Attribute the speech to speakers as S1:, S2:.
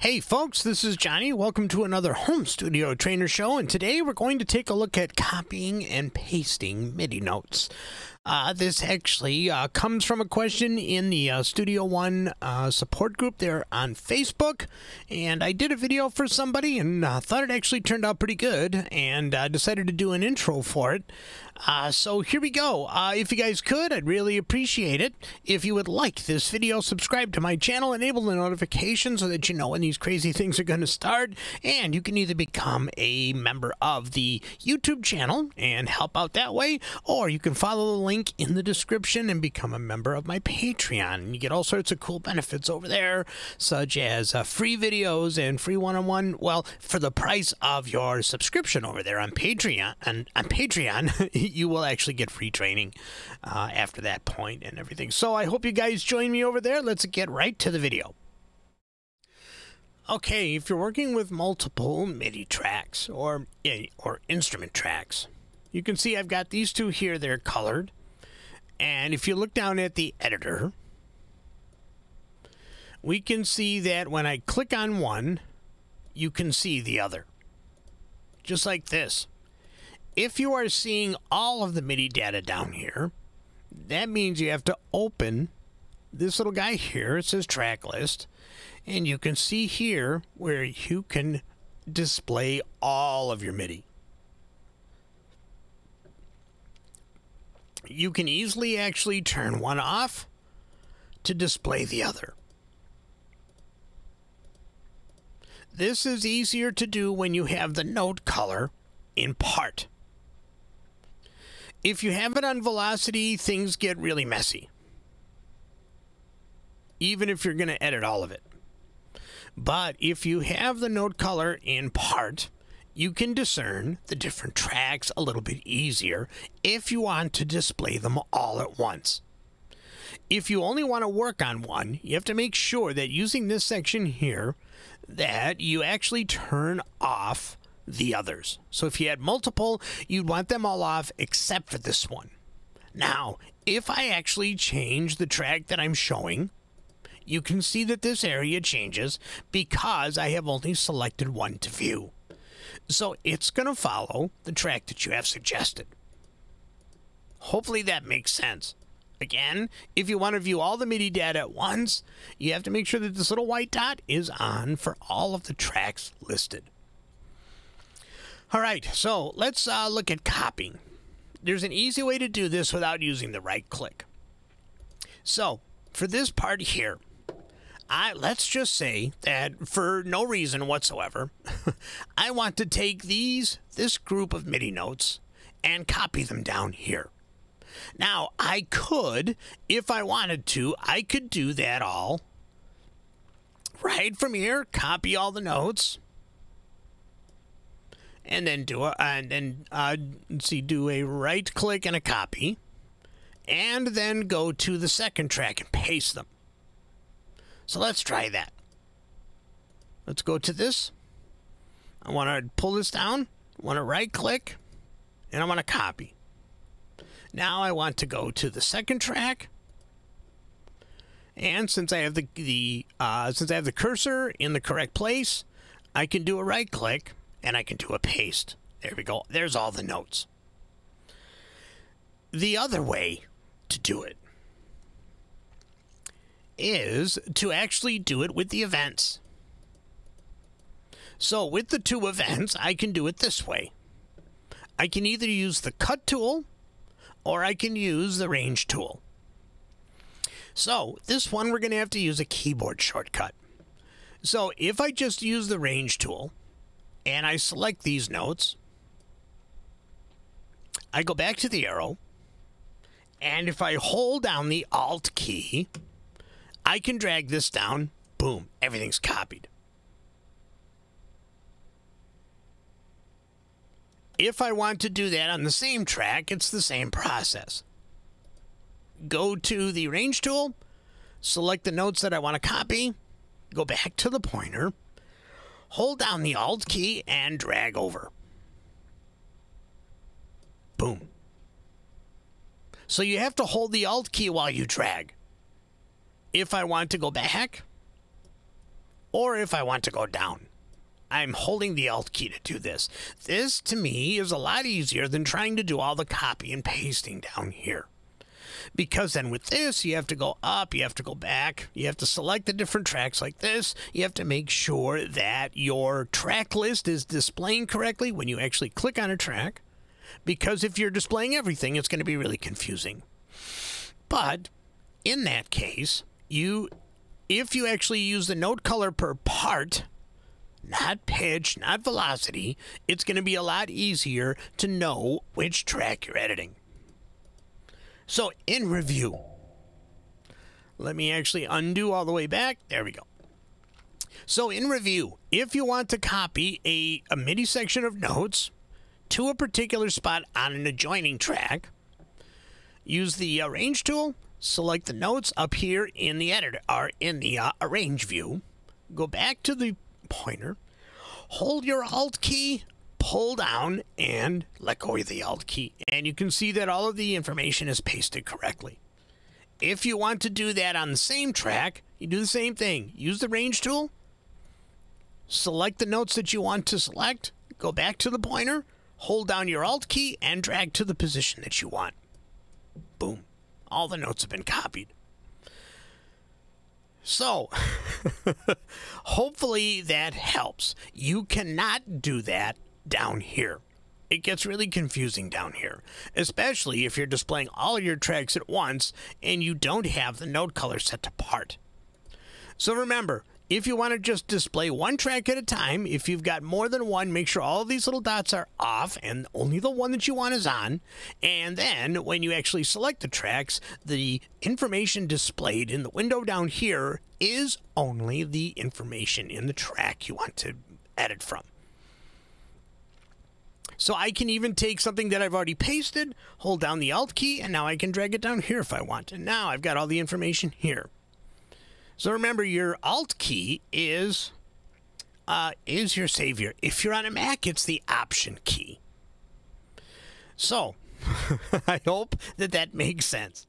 S1: Hey folks, this is Johnny. Welcome to another home studio trainer show, and today we're going to take a look at copying and pasting MIDI notes. Uh, this actually uh, comes from a question in the uh, Studio One uh, support group there on Facebook. And I did a video for somebody and uh, thought it actually turned out pretty good and uh, decided to do an intro for it. so here we go. if you guys could, I'd really appreciate it. If you would like this video, subscribe to my channel, enable the notifications so that you know when these crazy things are going to start. And you can either become a member of the YouTube channel and help out that way, or you can follow the link link in the description and become a member of my Patreon. And you get all sorts of cool benefits over there, such as uh, free videos and free one-on-one. Well, for the price of your subscription over there on Patreon, and on Patreon, you will actually get free training uh, after that point and everything. So I hope you guys join me over there. Let's get right to the video. Okay, if you're working with multiple MIDI tracks or eh, or instrument tracks, you can see I've got these two here. They're colored. And if you look down at the editor, we can see that when I click on one, you can see the other. Just like this. If you are seeing all of the MIDI data down here, that means you have to open this little guy here. It says track list. And you can see here where you can display all of your MIDI. You can easily actually turn one off to display the other. This is easier to do when you have the note color in part. If you have it on velocity, things get really messy. Even if you're going to edit all of it. But if you have the note color in part, you can discern the different tracks a little bit easier if you want to display them all at once. If you only want to work on one, you have to make sure that using this section here that you actually turn off the others. So if you had multiple, you'd want them all off except for this one. Now, if I actually change the track that I'm showing, you can see that this area changes because I have only selected one to view. So it's going to follow the track that you have suggested. Hopefully that makes sense. Again, if you want to view all the MIDI data at once, you have to make sure that this little white dot is on for all of the tracks listed. All right, so let's uh, look at copying. There's an easy way to do this without using the right click. So, for this part here, I let's just say that for no reason whatsoever, I want to take these this group of MIDI notes and copy them down here. Now, I could, if I wanted to, I could do that all right from here, copy all the notes, and then do a and then uh, see do a right click and a copy, and then go to the second track and paste them. So let's try that. Let's go to this. I want to pull this down. I want to right click and I want to copy. Now I want to go to the second track. And since I have the, the uh, since I have the cursor in the correct place, I can do a right click and I can do a paste. There we go. There's all the notes. The other way to do it is to actually do it with the events. So with the two events, I can do it this way. I can either use the cut tool or I can use the range tool. So this one, we're going to have to use a keyboard shortcut. So if I just use the range tool and I select these notes, I go back to the arrow, and if I hold down the Alt key, I can drag this down. Boom. Everything's copied. If I want to do that on the same track, it's the same process. Go to the range tool, select the notes that I want to copy, go back to the pointer, hold down the Alt key, and drag over. Boom. So you have to hold the Alt key while you drag if I want to go back, or if I want to go down. I'm holding the Alt key to do this. This, to me, is a lot easier than trying to do all the copy and pasting down here. Because then with this, you have to go up, you have to go back, you have to select the different tracks like this. You have to make sure that your track list is displaying correctly when you actually click on a track. Because if you're displaying everything, it's going to be really confusing. But in that case, you if you actually use the note color per part, not pitch, not velocity, it's going to be a lot easier to know which track you're editing. So, in review, let me actually undo all the way back. There we go. So, in review, if you want to copy a, a MIDI section of notes to a particular spot on an adjoining track, use the Arrange tool, select the notes up here in the editor or in the uh, Arrange view, go back to the pointer, hold your Alt key, pull down, and let go of the Alt key. And you can see that all of the information is pasted correctly. If you want to do that on the same track, you do the same thing. Use the Range tool, select the notes that you want to select, go back to the pointer, hold down your Alt key, and drag to the position that you want. Boom. All the notes have been copied. So, hopefully that helps. You cannot do that down here. It gets really confusing down here, especially if you're displaying all your tracks at once and you don't have the note color set to part. So remember, if you want to just display one track at a time, if you've got more than one, make sure all these little dots are off and only the one that you want is on. And then when you actually select the tracks, the information displayed in the window down here is only the information in the track you want to edit from. So I can even take something that I've already pasted, hold down the Alt key, and now I can drag it down here if I want. And now I've got all the information here. So remember, your Alt key is uh, is your savior. If you're on a Mac, it's the Option key. So I hope that that makes sense.